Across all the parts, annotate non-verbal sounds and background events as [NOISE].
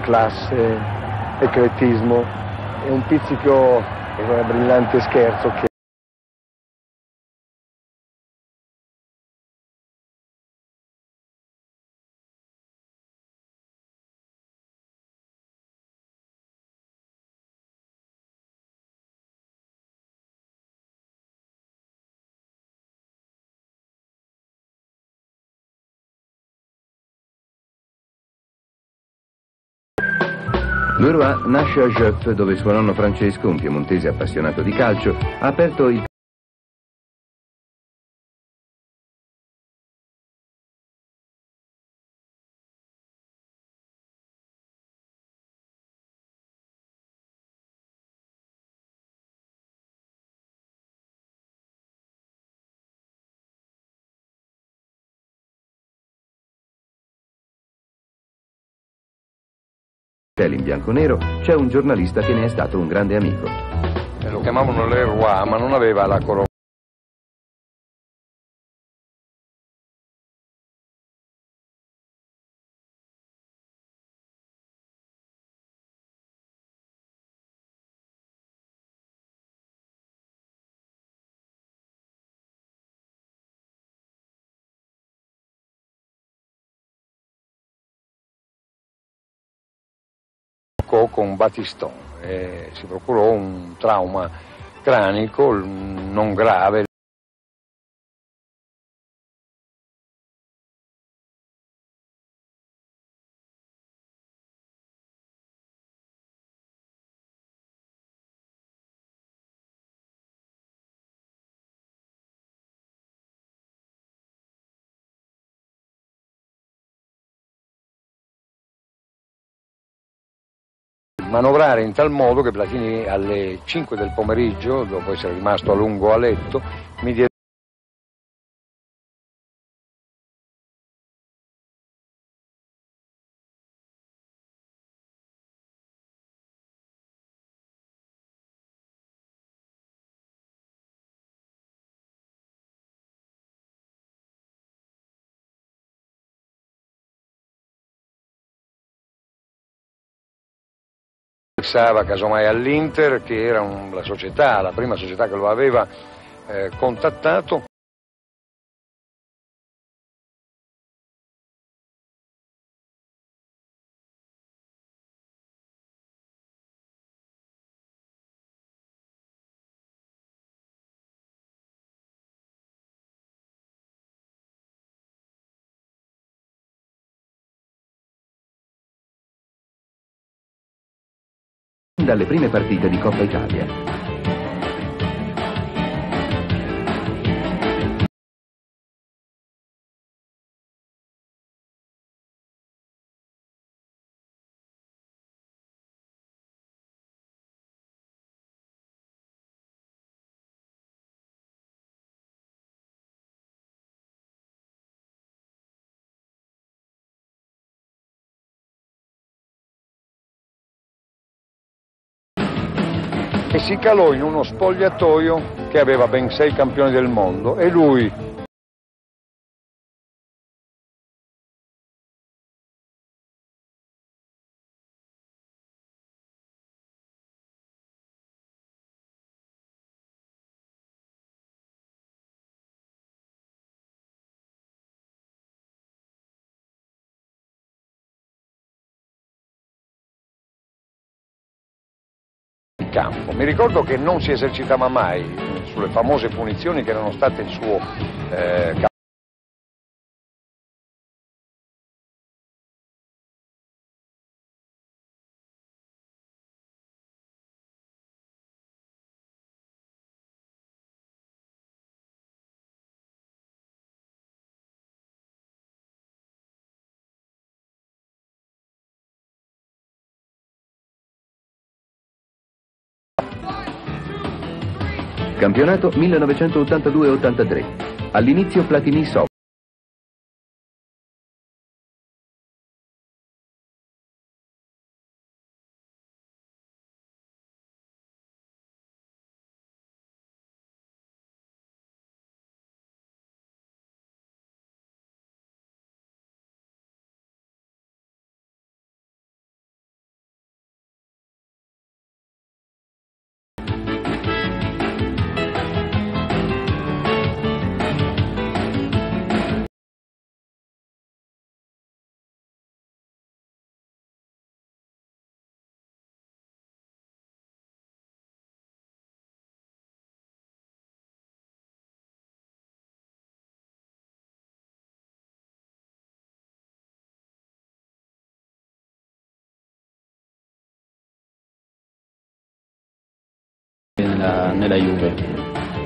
classe, eclettismo. E un pizzico, un brillante scherzo che Leroy nasce a Jeup, dove suo nonno Francesco, un piemontese appassionato di calcio, ha aperto il in bianco-nero, c'è un giornalista che ne è stato un grande amico. Lo chiamavano Leroy, ma non aveva la corona. Con Battiston e si procurò un trauma cranico non grave. Manovrare in tal modo che Platini alle 5 del pomeriggio, dopo essere rimasto a lungo a letto, mi diede Pensava casomai all'Inter, che era un, la società, la prima società che lo aveva eh, contattato. Dalle prime partite di Coppa Italia. Si calò in uno spogliatoio che aveva ben sei campioni del mondo e lui campo. Mi ricordo che non si esercitava mai sulle famose punizioni che erano state il suo eh, Campionato 1982-83. All'inizio Platini so nella, nella Juve.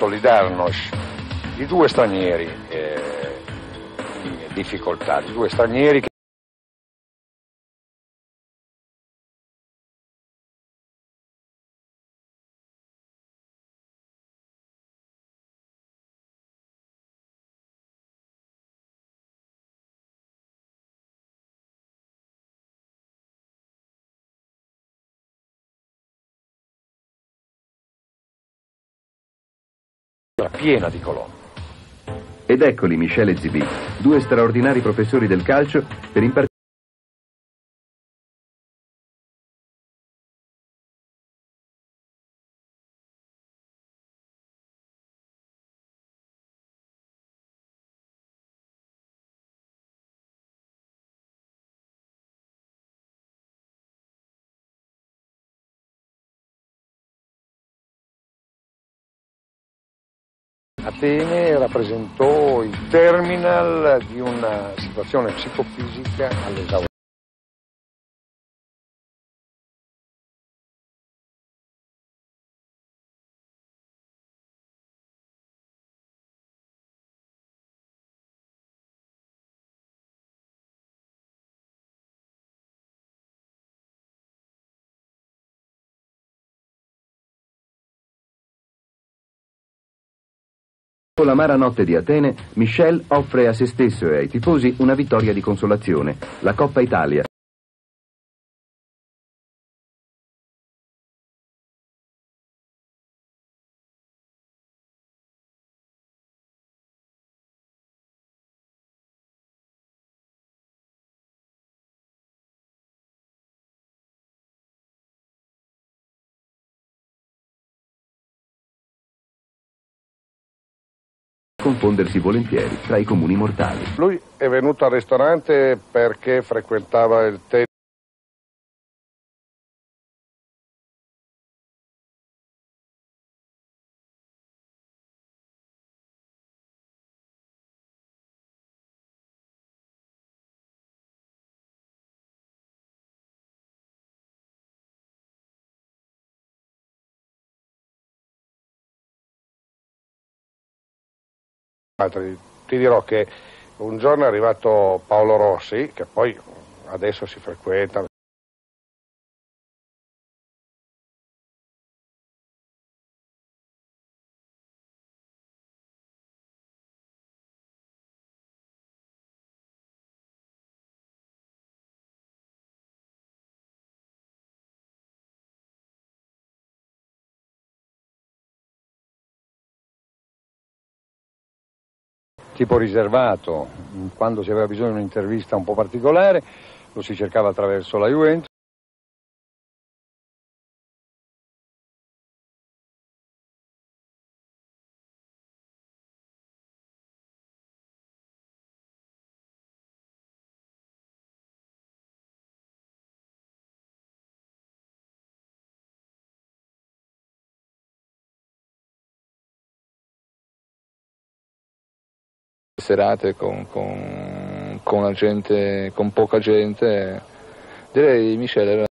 Solidarnos di due stranieri eh, in difficoltà, di due stranieri piena di colonne. Ed eccoli Michele e Zibi, due straordinari professori del calcio per impartire Atene rappresentò il terminal di una situazione psicofisica all'esaurimento. Dopo l'amara notte di Atene, Michel offre a se stesso e ai tifosi una vittoria di consolazione, la Coppa Italia. Confondersi volentieri tra i comuni mortali. Lui è venuto al ristorante perché frequentava il tennis. Ti dirò che un giorno è arrivato Paolo Rossi, che poi adesso si frequenta. Tipo riservato, quando si aveva bisogno di un'intervista un po' particolare lo si cercava attraverso la Juventus. Serate con, con, con, la gente, con poca gente, direi Michele era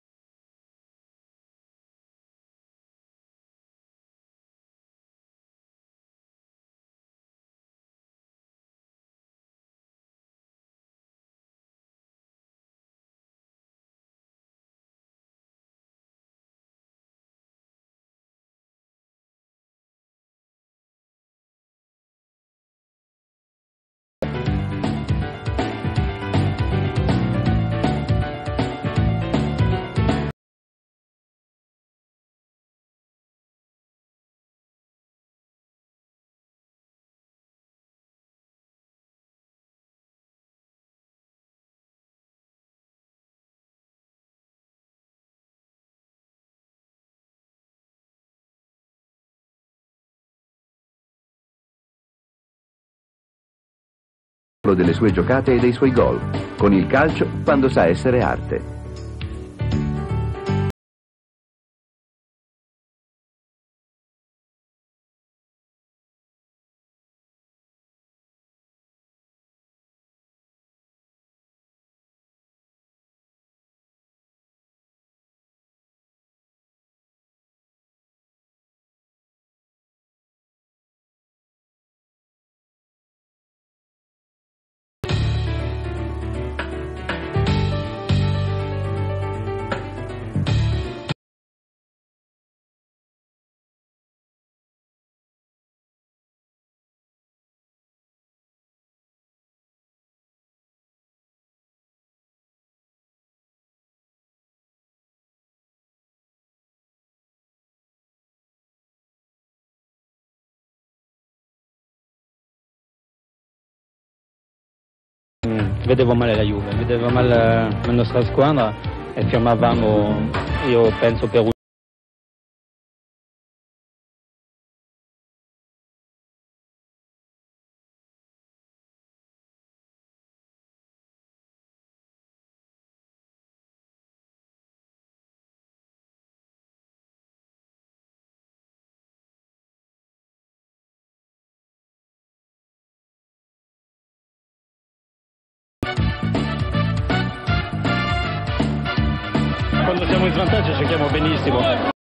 delle sue giocate e dei suoi gol, con il calcio quando sa essere arte. Vedevo male la Juve, vedevo male la nostra squadra e firmavamo, io penso per quando siamo in svantaggio cerchiamo benissimo.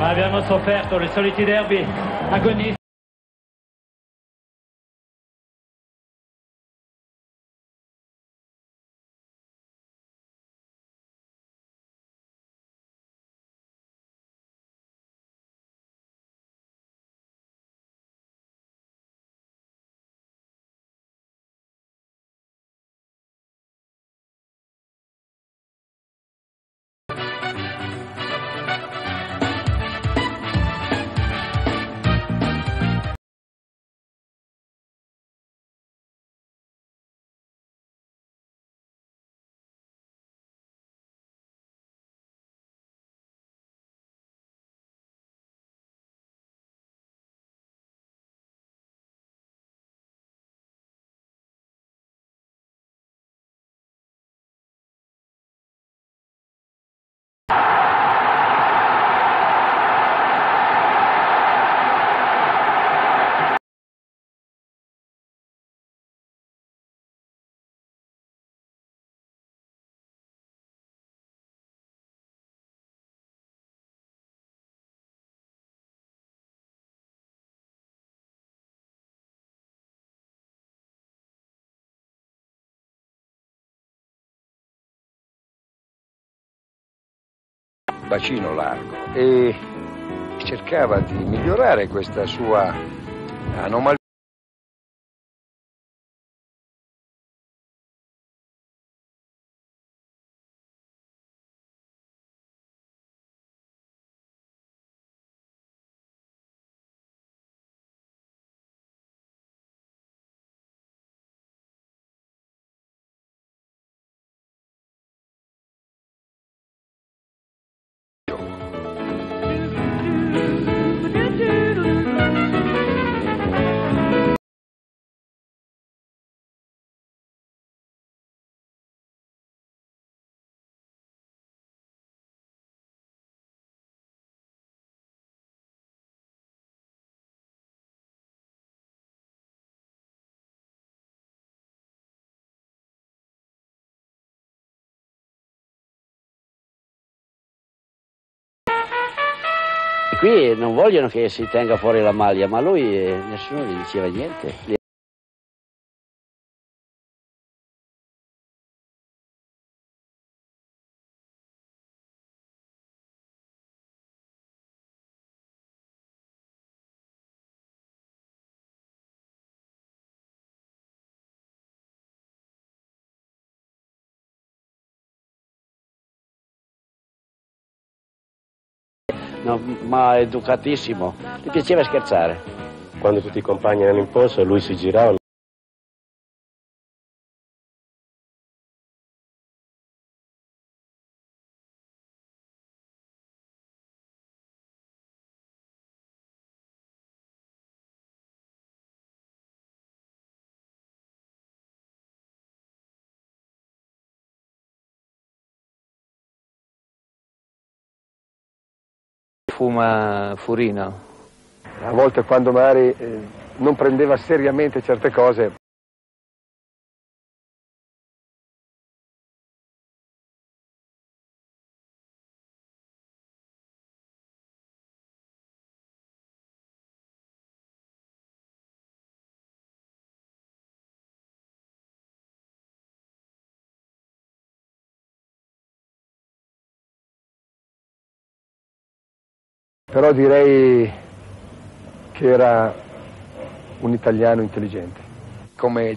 Abbiamo sofferto i soliti derby agonisti. Bacino largo e cercava di migliorare questa sua anomalia. Qui non vogliono che si tenga fuori la maglia, ma lui eh, nessuno gli diceva niente. No, ma educatissimo, gli piaceva scherzare. Quando tutti i compagni erano in polso, lui si girava. Fuma furina. A volte quando magari eh, non prendeva seriamente certe cose, però direi che era un italiano intelligente. come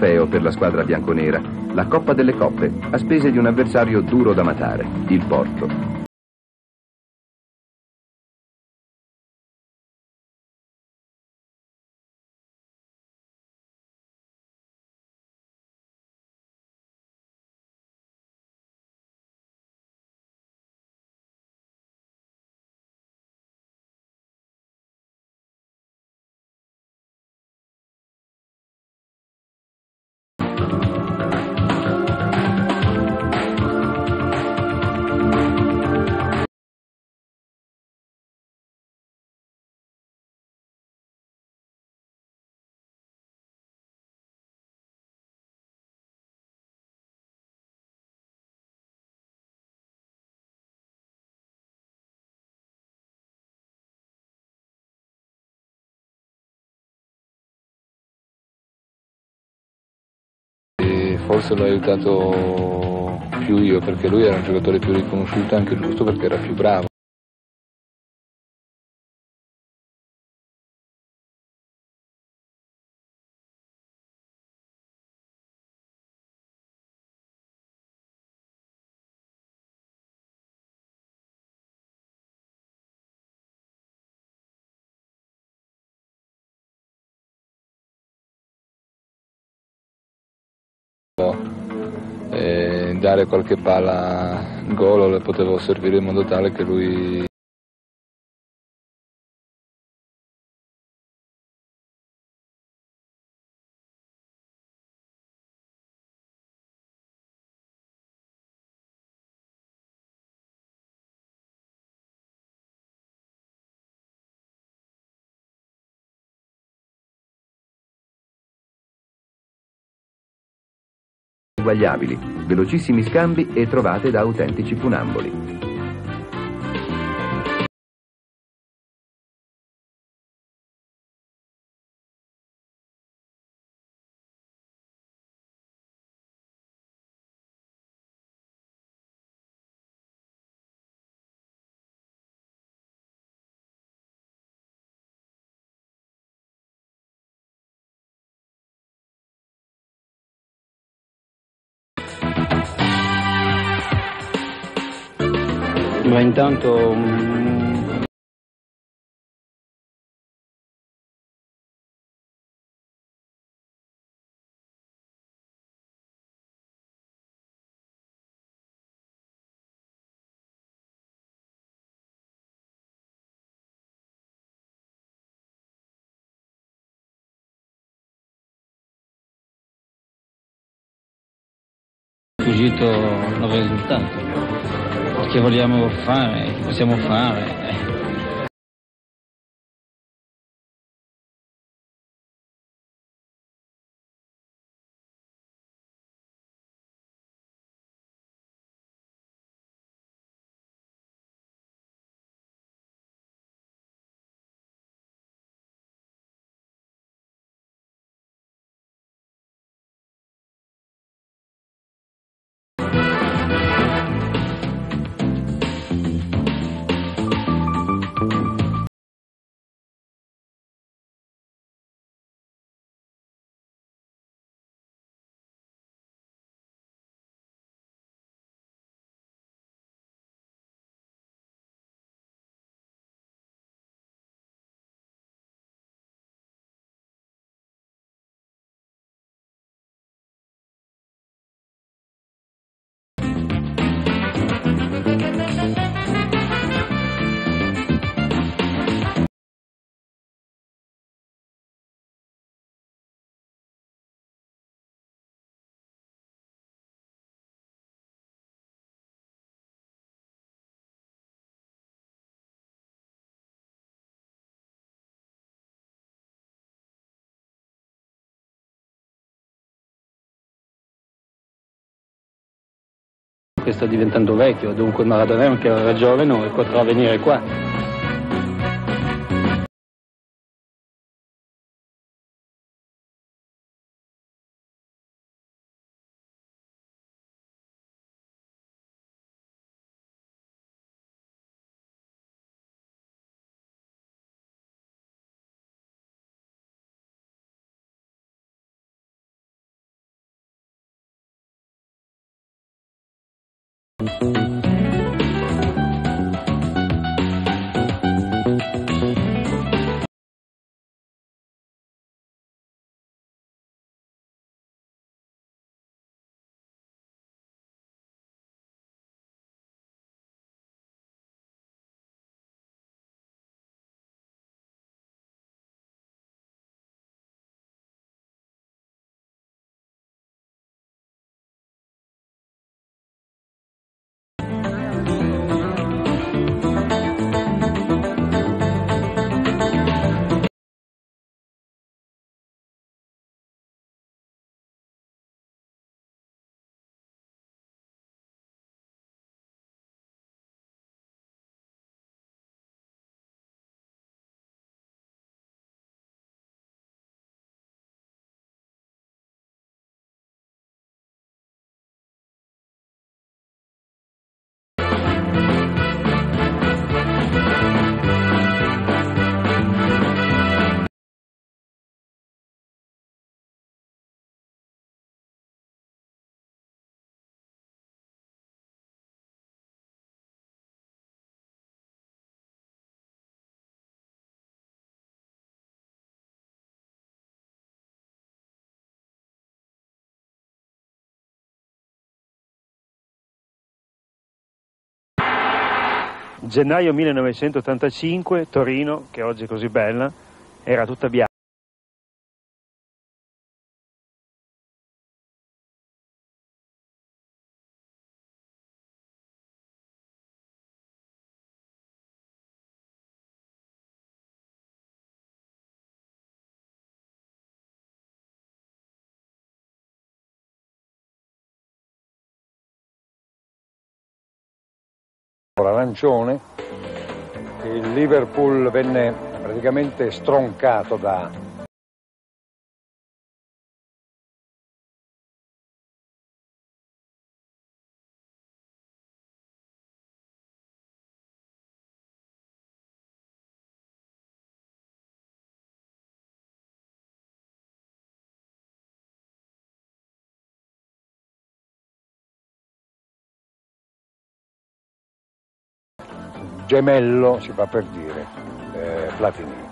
Trofeo per la squadra bianconera, la Coppa delle Coppe, a spese di un avversario duro da matare, il Porto. Forse l'ho aiutato più io perché lui era un giocatore più riconosciuto anche giusto perché era più bravo. Dare qualche palla gol le potevo servire in modo tale che lui Ineguagliabili, velocissimi scambi e trovate da autentici funamboli. Ma intanto mm, fuggito il risultato che vogliamo fare, che possiamo fare. Che sta diventando vecchio, dunque Maradona che era giovane e potrà venire qua. Gennaio 1985, Torino, che oggi è così bella, era tutta bianca. Arancione, il Liverpool venne praticamente stroncato da gemello, si fa per dire, eh, Platini.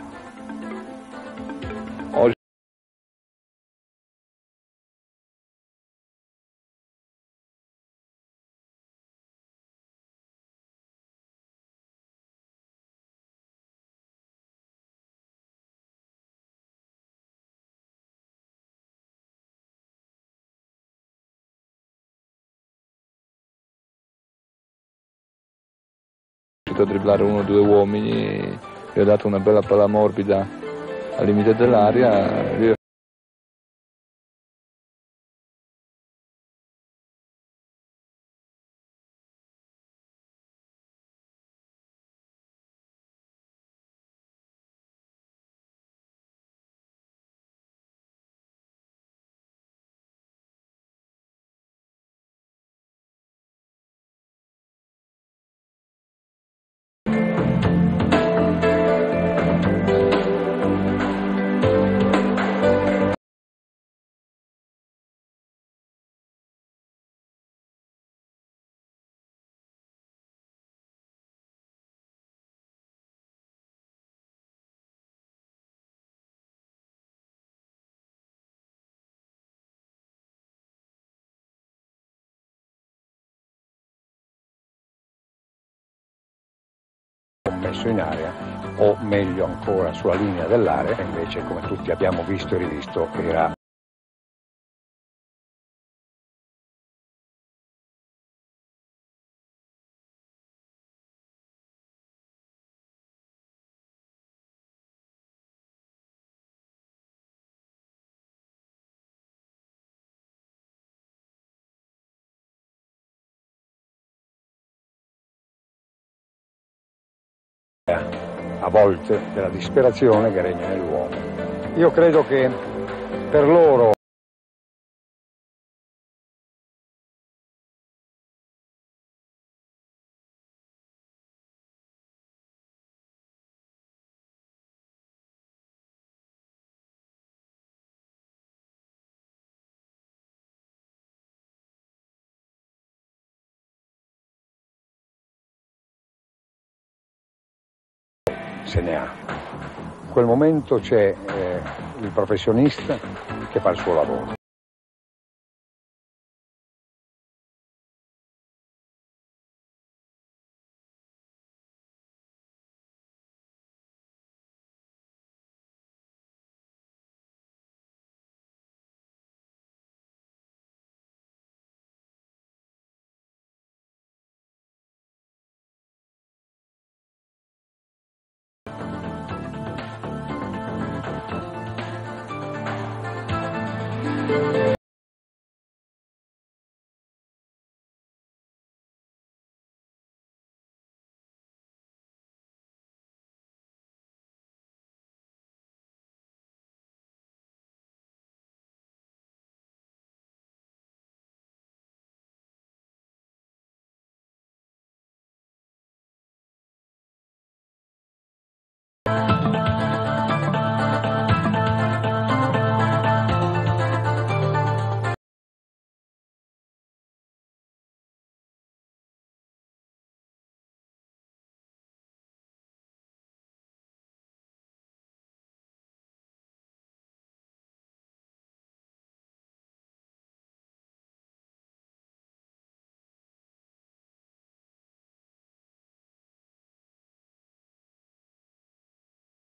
Riuscito a dribblare uno o due uomini, gli ha dato una bella palla morbida al limite dell'aria. Messo in area o meglio ancora sulla linea dell'area, invece come tutti abbiamo visto e rivisto era a volte della disperazione che regna nell'uomo. Io credo che per loro se ne ha. In quel momento c'è eh, il professionista che fa il suo lavoro.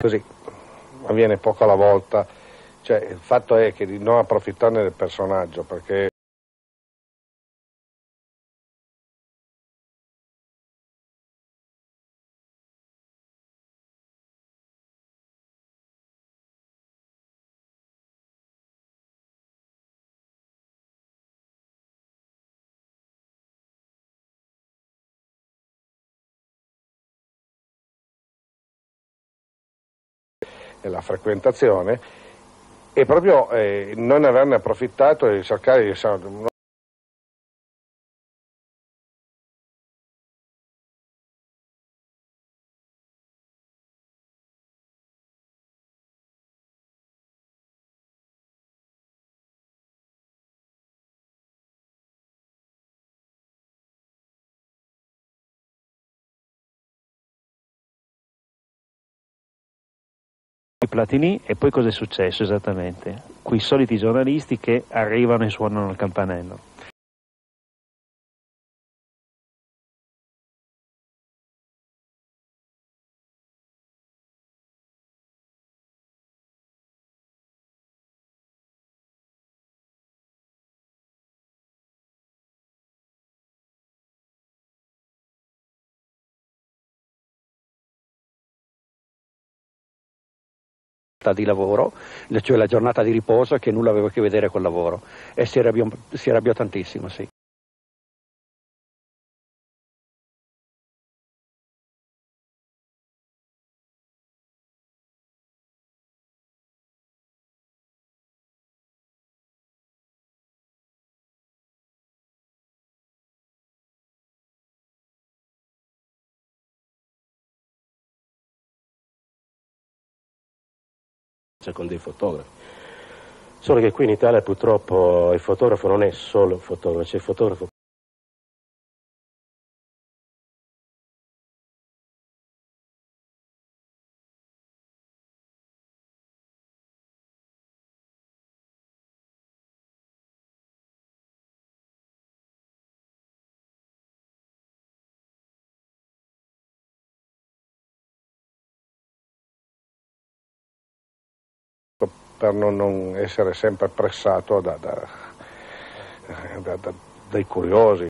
Così avviene poco alla volta, cioè, il fatto è che di non approfittarne del personaggio perché la frequentazione e proprio eh, non averne approfittato e cercare di Platini e poi cosa è successo esattamente? Quei soliti giornalisti che arrivano e suonano il campanello. Di lavoro, cioè la giornata di riposo che nulla aveva a che vedere col lavoro e si arrabbiò, si arrabbiò tantissimo, sì. Con dei fotografi. Solo che qui in Italia purtroppo il fotografo non è solo fotografo, c'è il fotografo per non, non essere sempre pressato da, da, da, dai curiosi.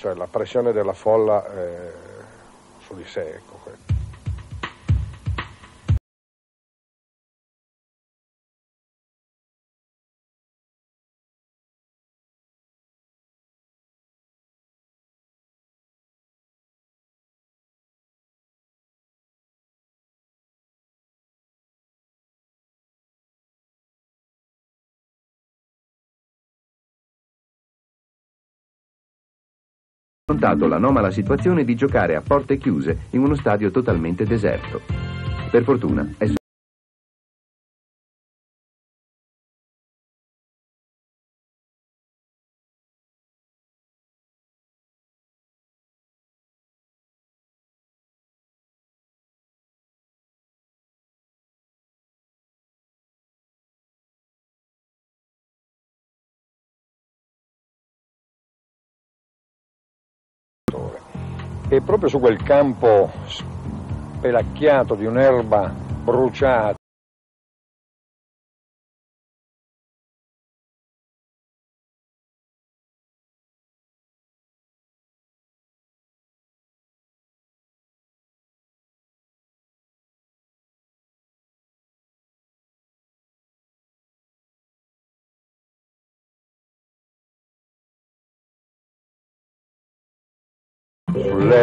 Cioè la pressione della folla eh, su di sé. Ecco. Affrontato l'anomala situazione di giocare a porte chiuse in uno stadio totalmente deserto. Per fortuna è e proprio su quel campo spelacchiato di un'erba bruciata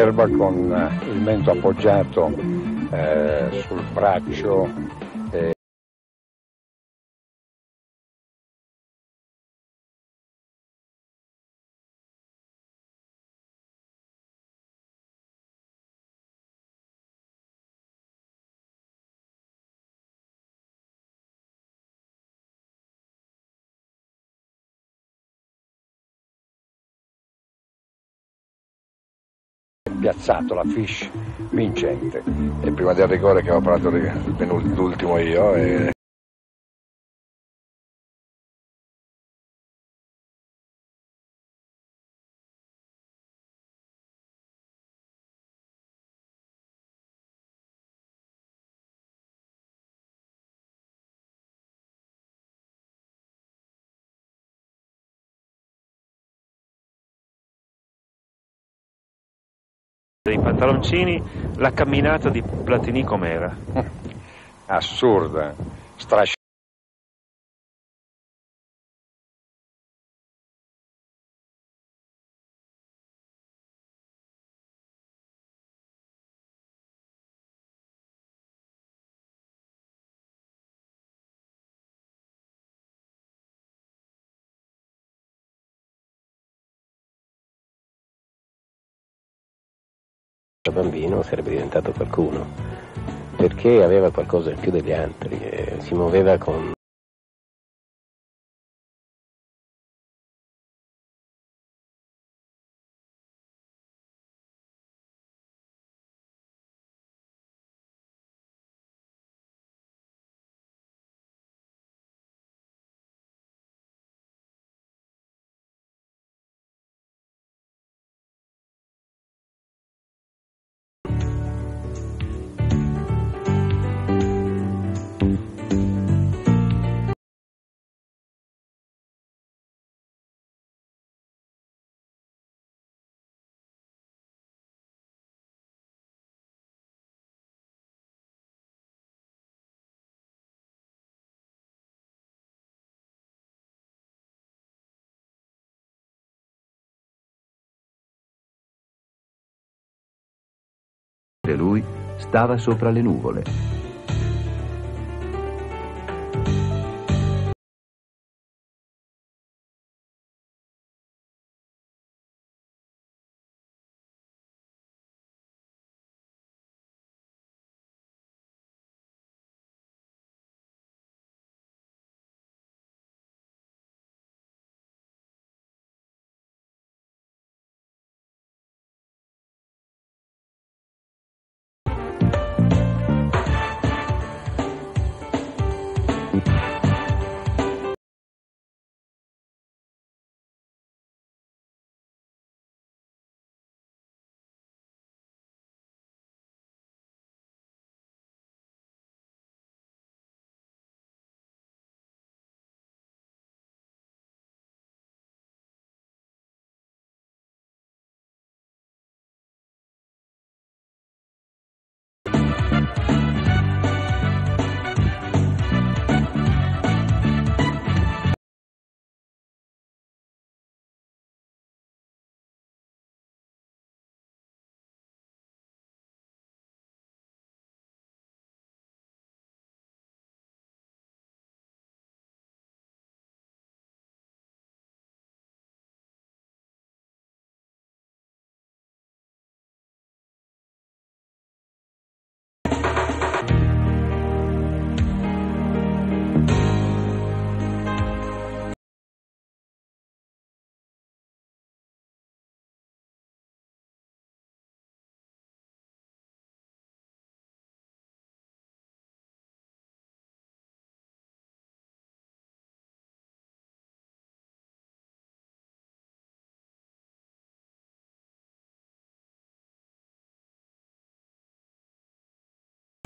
sull'erba con il mento appoggiato eh, sul braccio piazzato l'affiche vincente. E prima del rigore che ho parlato l'ultimo io. E... dei pantaloncini la camminata di Platini com'era? [LAUGHS] Assurda, strascinante. Bambino sarebbe diventato qualcuno, perché aveva qualcosa in più degli altri, eh, si muoveva con lui stava sopra le nuvole.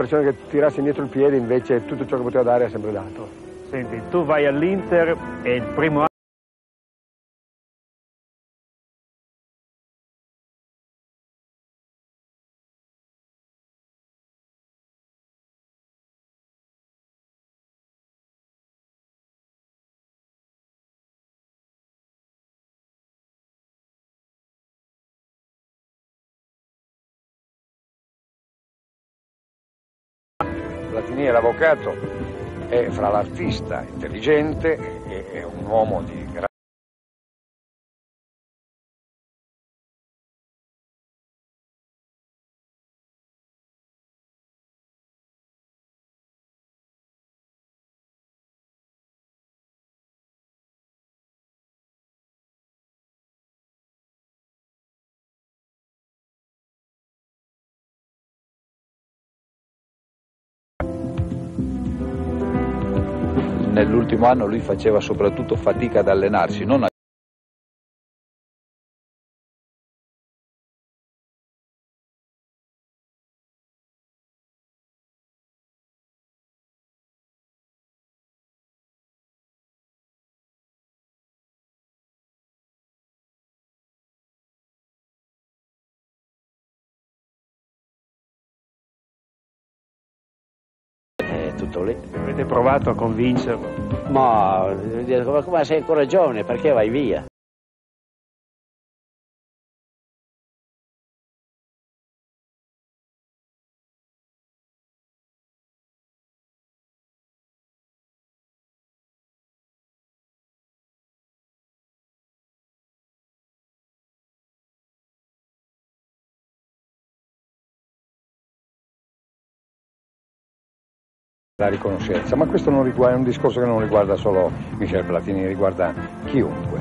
L'impressione che tirasse indietro il piede, invece tutto ciò che poteva dare ha sempre dato. Senti, tu vai all'Inter e il primo è l'avvocato, è fra l'artista intelligente e un uomo di grande nell'ultimo anno lui faceva soprattutto fatica ad allenarsi, non lì. Avete provato a convincerlo? Ma eh, come sei ancora giovane, perché vai via? La riconoscenza, ma questo riguarda, è un discorso che non riguarda solo Michel Platini, riguarda chiunque.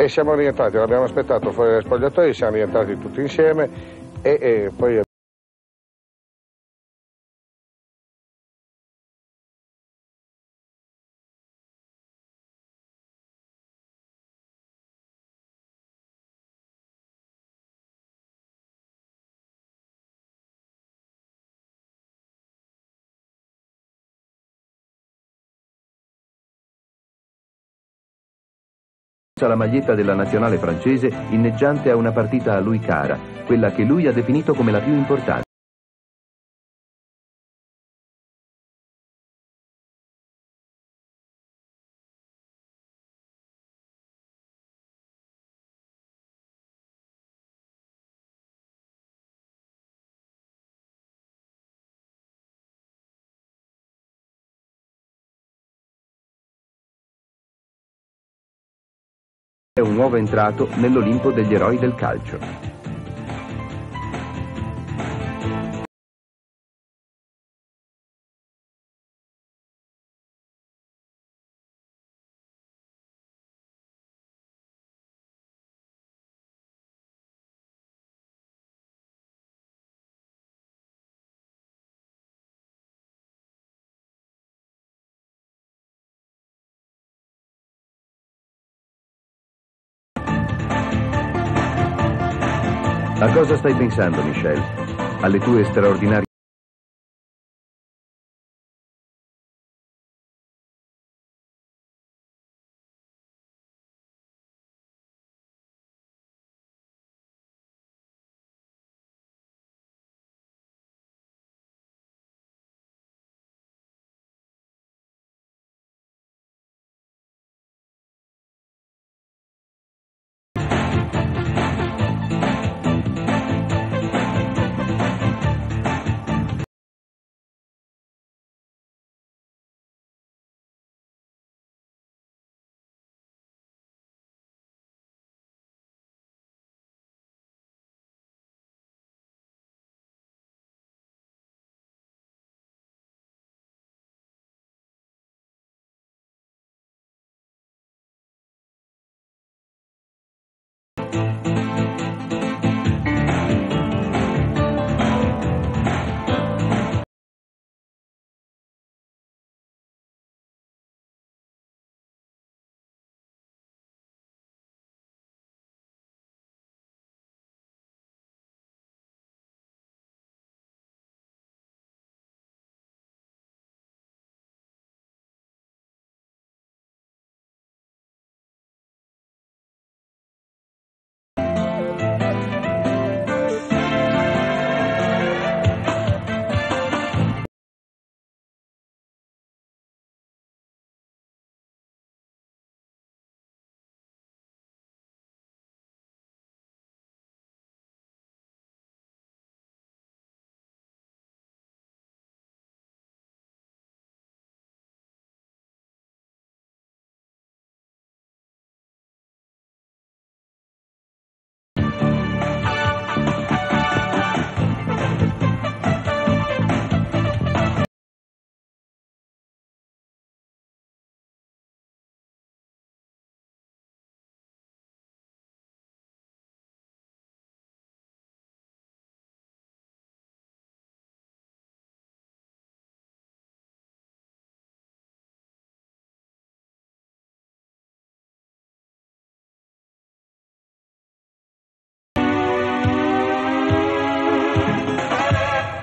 E siamo rientrati, l'abbiamo aspettato fuori dai spogliatoi, siamo rientrati tutti insieme e, e poi la maglietta della nazionale francese inneggiante a una partita a lui cara, quella che lui ha definito come la più importante. È un nuovo entrato nell'Olimpo degli eroi del calcio. Cosa stai pensando, Michel? Alle tue straordinarie... Thank you.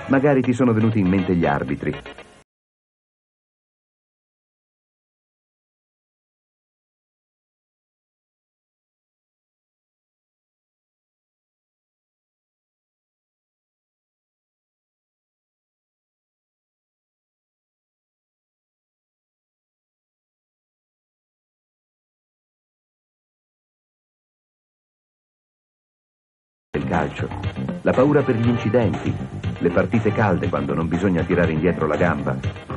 Magari ti sono venuti in mente gli arbitri. il calcio, la paura per gli incidenti, le partite calde quando non bisogna tirare indietro la gamba.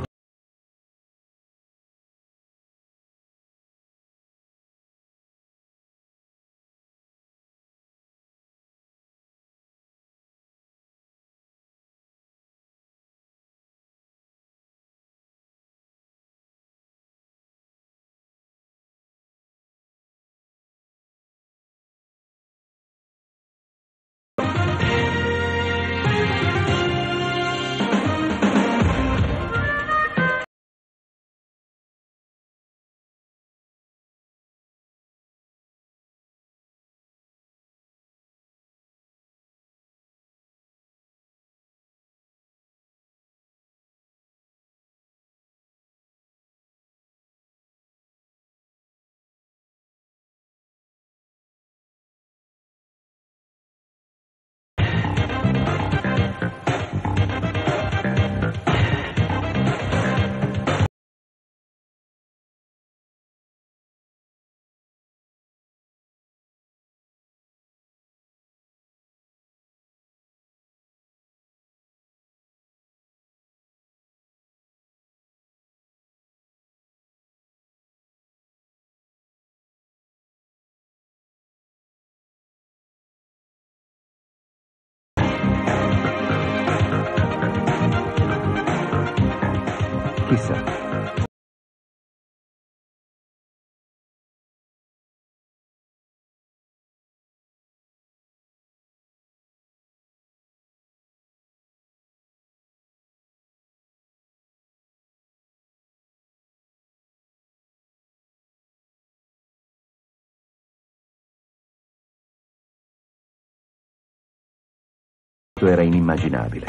Era inimmaginabile.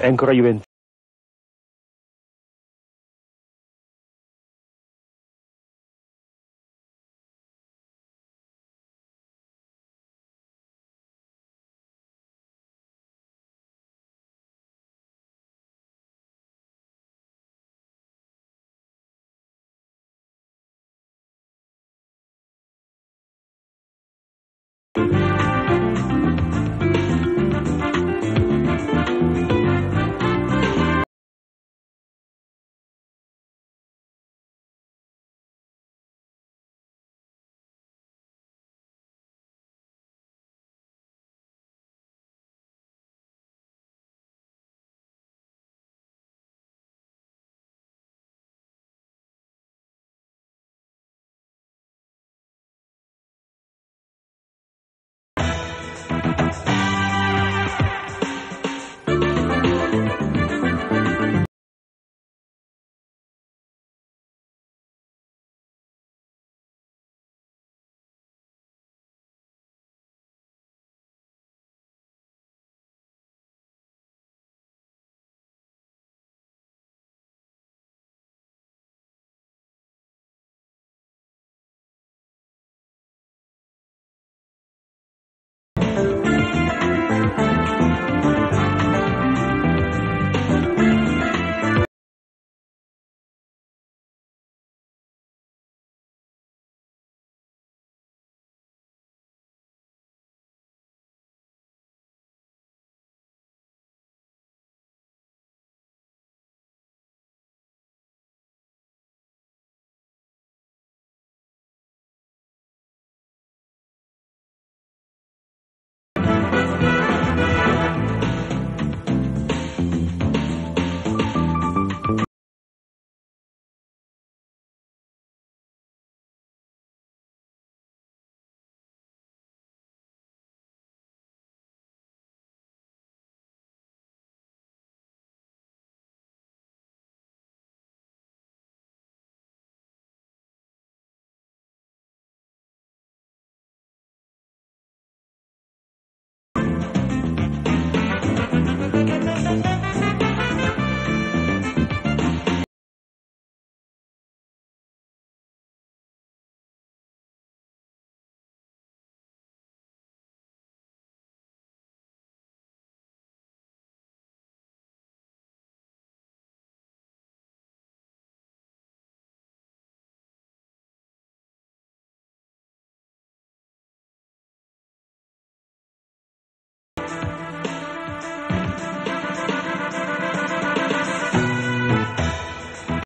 È ancora Juventus.